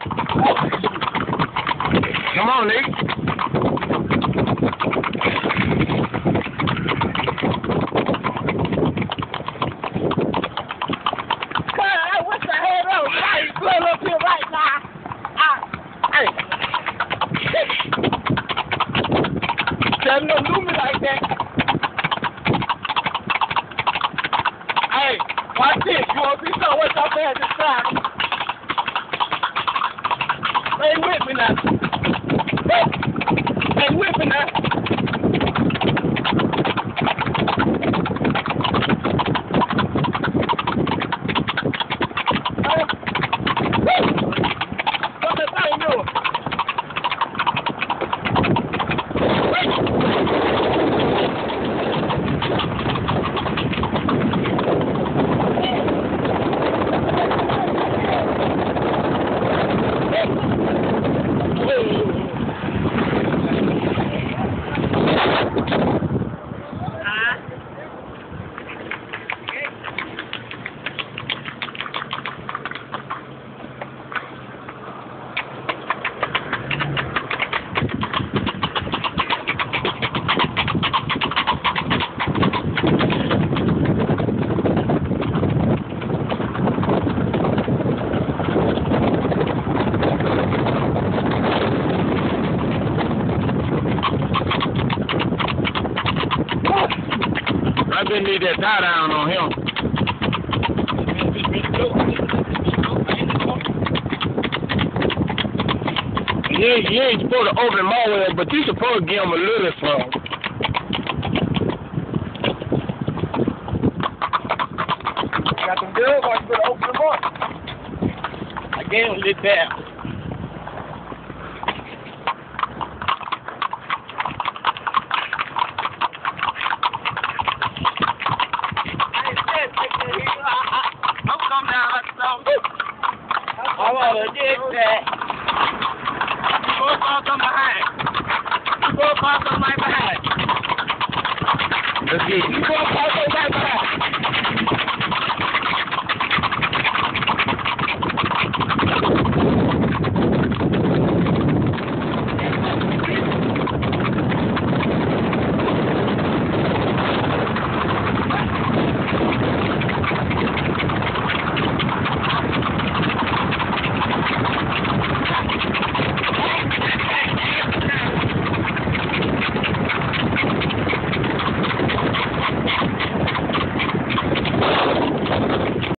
Come on, I had those lights blown up here right now. Do me like that. Hey, watch this. You want to see something? What's up there this time? Stay with me now. Stay with me now. Hey. What the thing do? I just need that tie down on him. You ain't, you ain't supposed to open him all the way up, but you supposed to give him a little something. Got them good, or you better open them up. I gave him a little down. Coming down like so. I want to dig that. You go across on behind. You go across on my behind. Let's